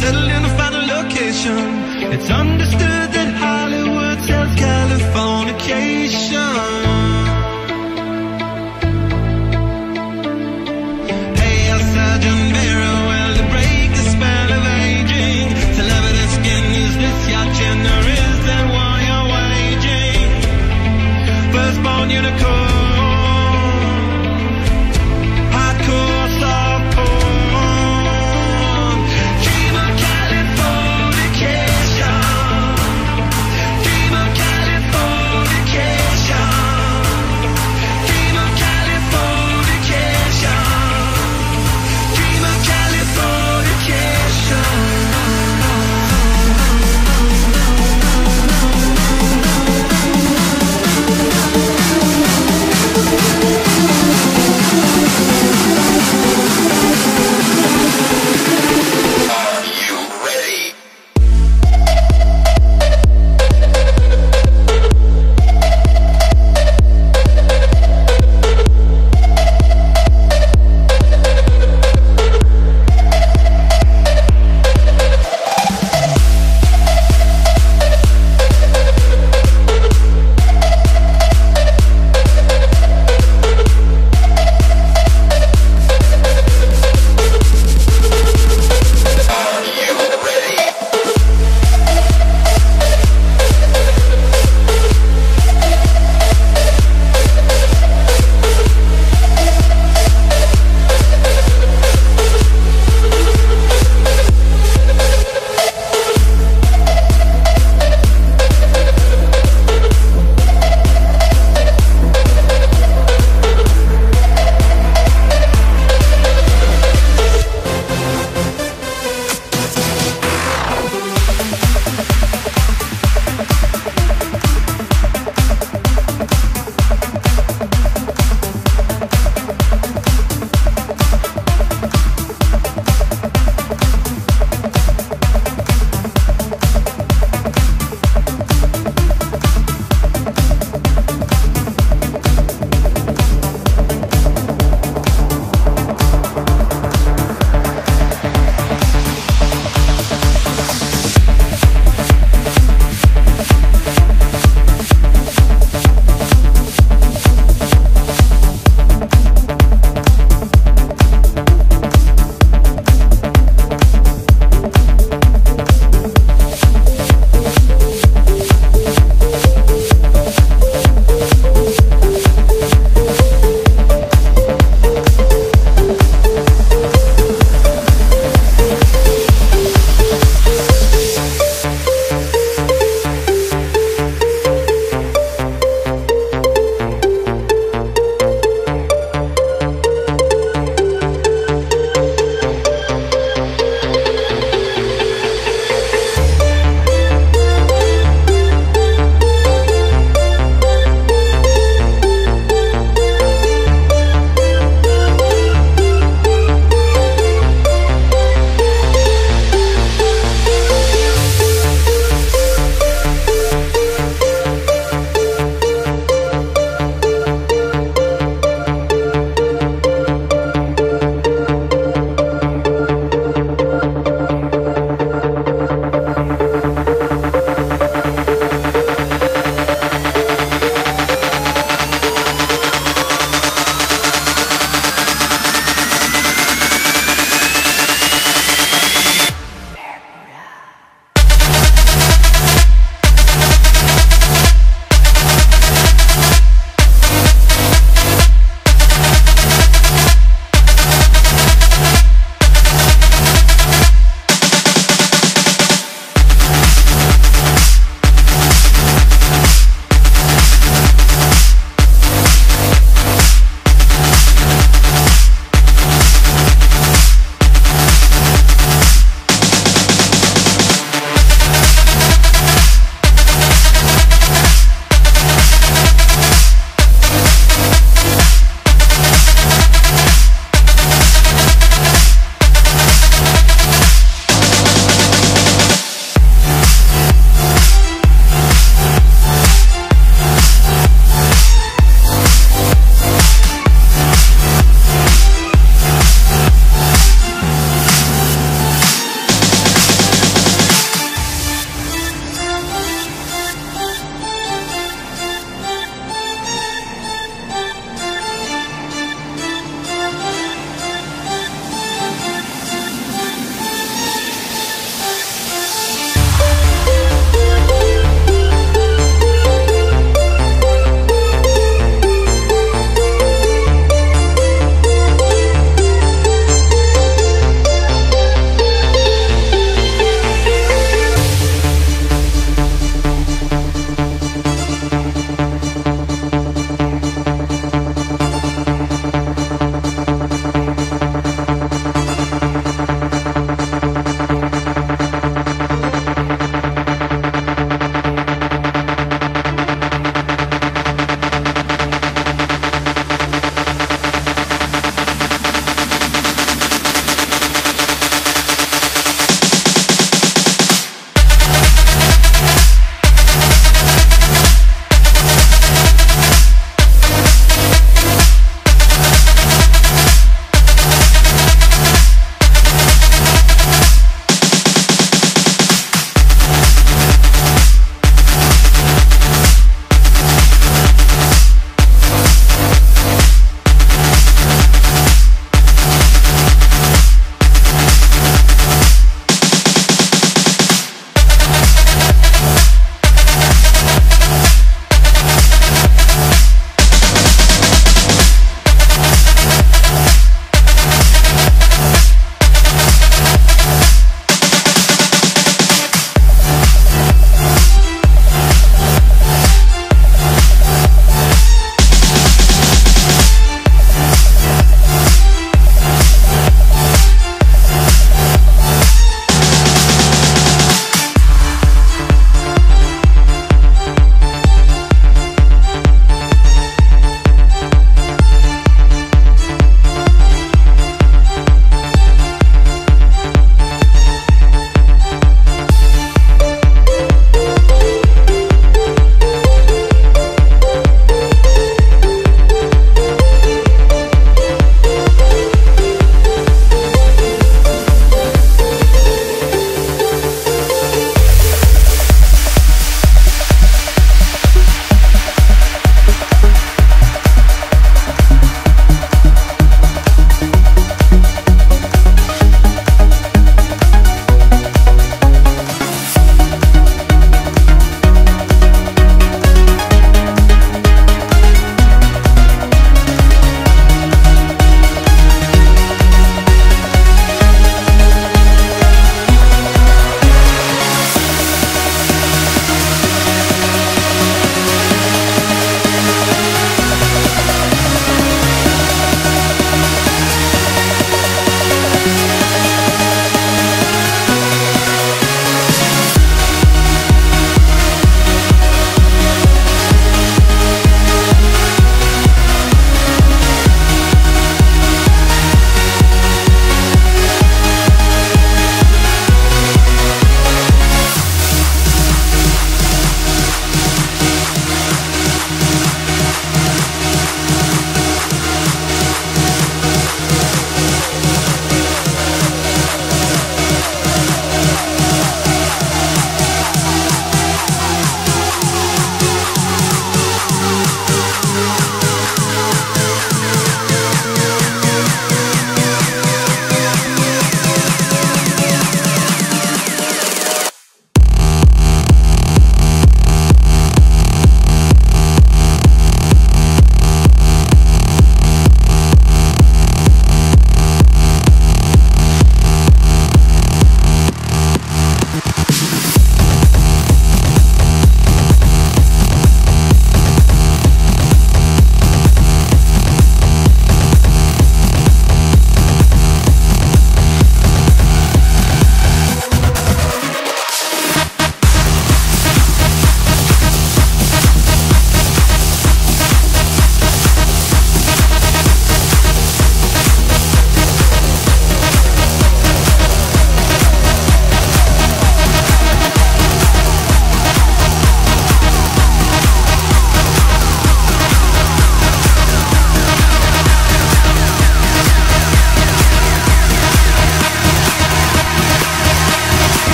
settled in a final location. It's understood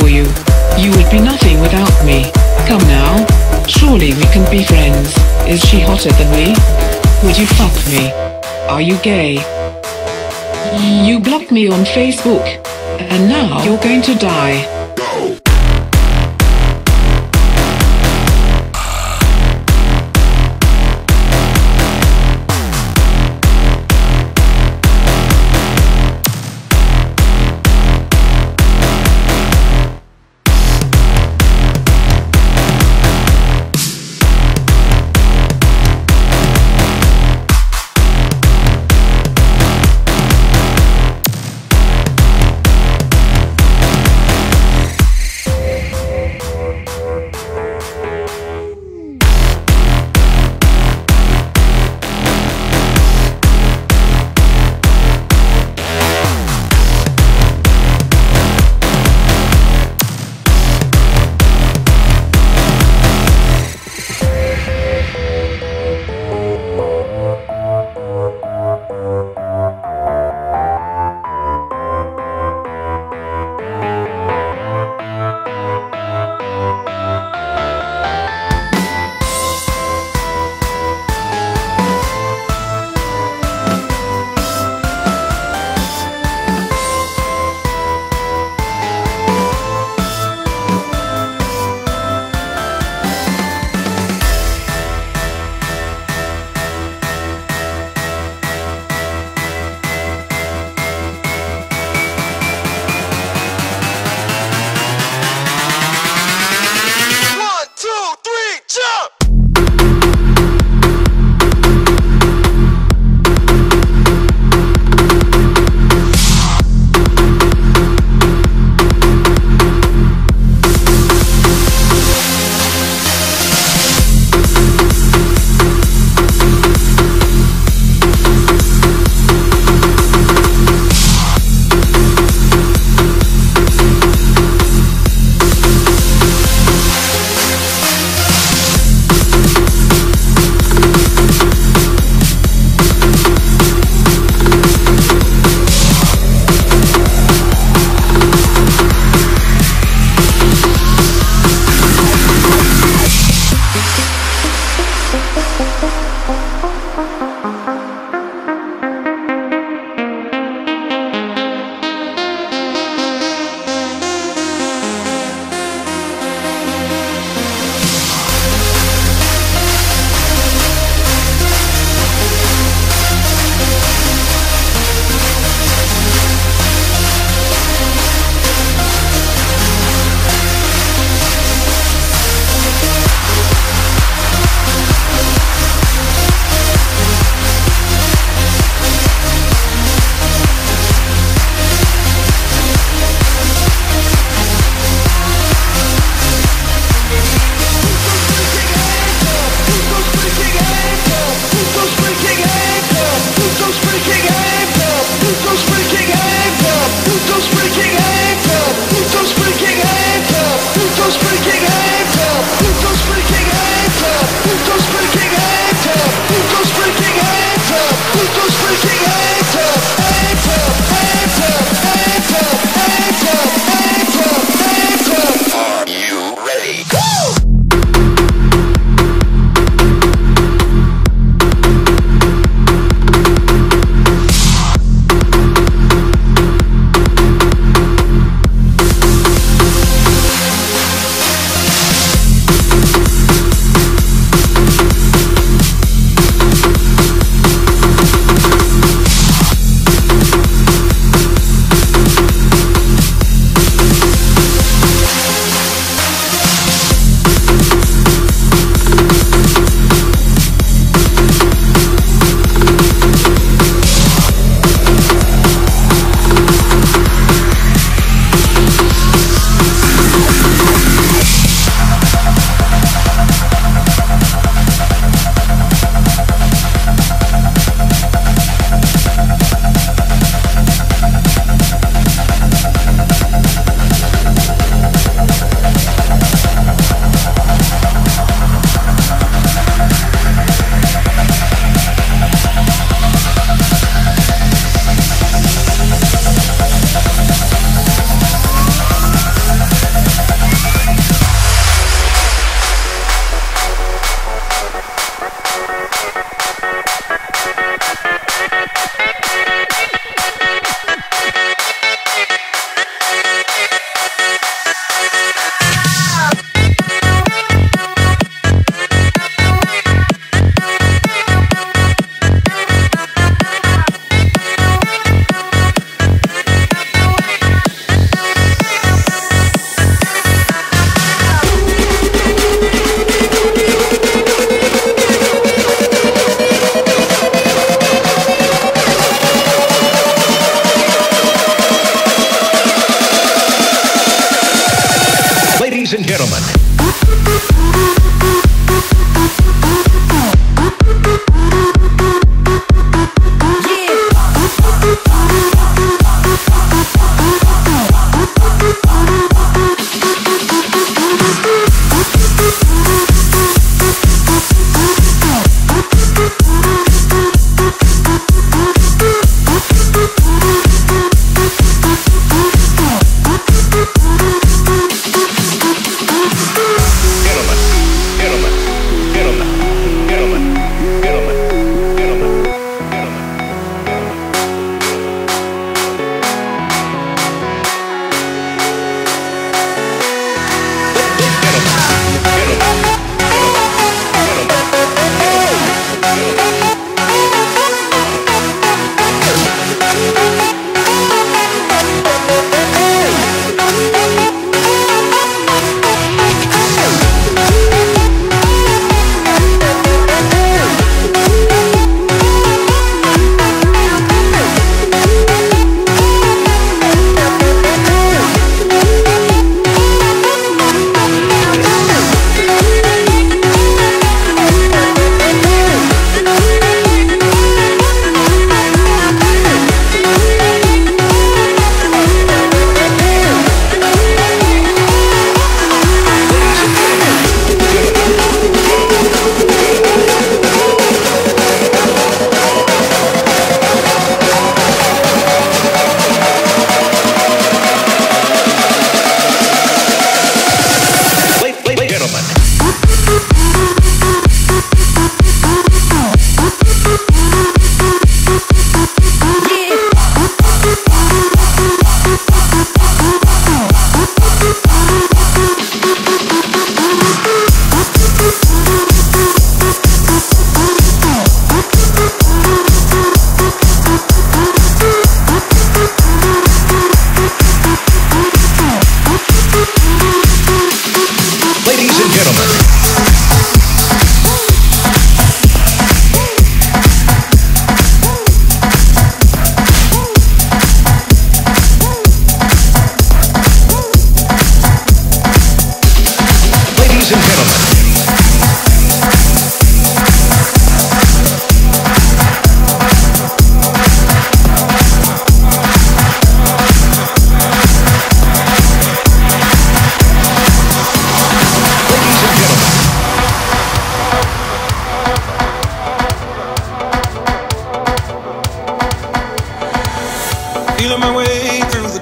for you. You would be nothing without me. Come now. Surely we can be friends. Is she hotter than me? Would you fuck me? Are you gay? You blocked me on Facebook. And now you're going to die.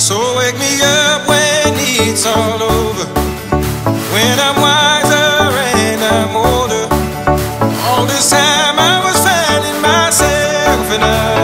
So wake me up when it's all over. When I'm wiser and I'm older. All this time I was finding myself I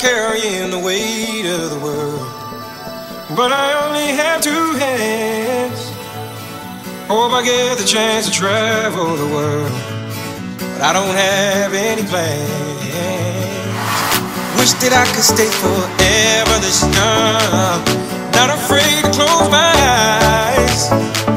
carrying the weight of the world, but I only have two hands. Hope I get the chance to travel the world, but I don't have any plans. Wish that I could stay forever this young, not afraid to close my eyes.